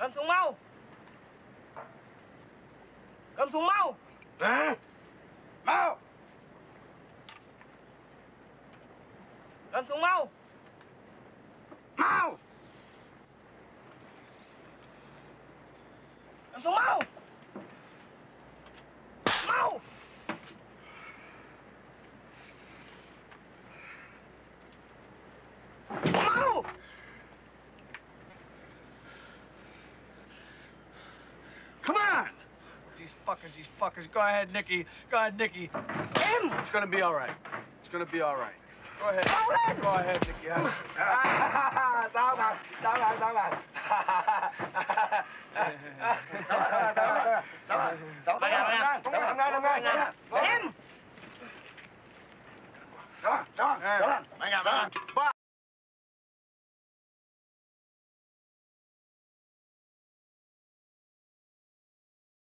Cầm súng mau Cầm súng mau Hả? Mau! Cầm súng mau Mau! Cầm súng mau Mau These fuckers, these fuckers. Go ahead, Nicky. Go ahead, Nicky. Em It's gonna be all right. It's gonna be all right. Go ahead. Lên Go ahead, Em Come on, come